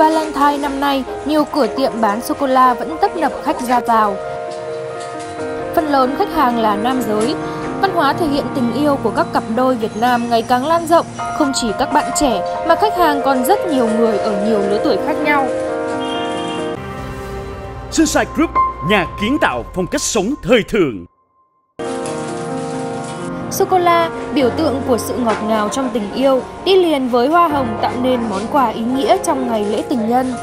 Valentine năm nay, nhiều cửa tiệm bán sô-cô-la vẫn tấp nập khách ra vào. Phần lớn khách hàng là nam giới. Văn hóa thể hiện tình yêu của các cặp đôi Việt Nam ngày càng lan rộng, không chỉ các bạn trẻ mà khách hàng còn rất nhiều người ở nhiều lứa tuổi khác nhau. Sunshine Group, nhà kiến tạo phong cách sống thời thượng. Sô-cô-la, biểu tượng của sự ngọt ngào trong tình yêu, đi liền với hoa hồng tạo nên món quà ý nghĩa trong ngày lễ tình nhân.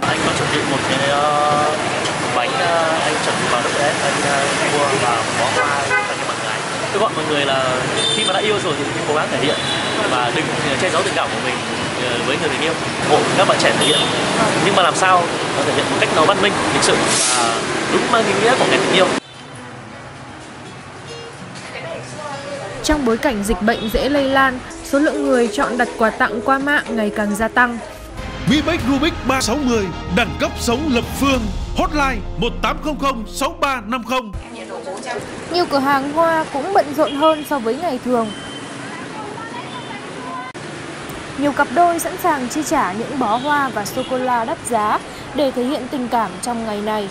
Anh có chuẩn bị một cái uh, bánh uh, anh chuẩn bị vào lúc đấy anh uh, mua và bó hoa dành cho bạn gái. Tôi gọi mọi người là khi mà đã yêu rồi thì cố gắng thể hiện và đừng che giấu tình cảm của mình với người mình yêu hộ các bạn trẻ thể hiện nhưng mà làm sao nó thể hiện một cách nó văn minh lịch sự và đúng mang ý nghĩa của ngày tình yêu Trong bối cảnh dịch bệnh dễ lây lan, số lượng người chọn đặt quà tặng qua mạng ngày càng gia tăng. Mi Bách Rubik 360, đẳng cấp sống lập phương, hotline 1800 6350. Nhiều cửa hàng hoa cũng bận rộn hơn so với ngày thường. Nhiều cặp đôi sẵn sàng chi trả những bó hoa và sô-cô-la đắt giá để thể hiện tình cảm trong ngày này.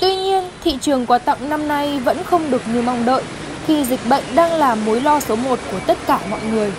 Tuy nhiên, thị trường quà tặng năm nay vẫn không được như mong đợi khi dịch bệnh đang là mối lo số 1 của tất cả mọi người.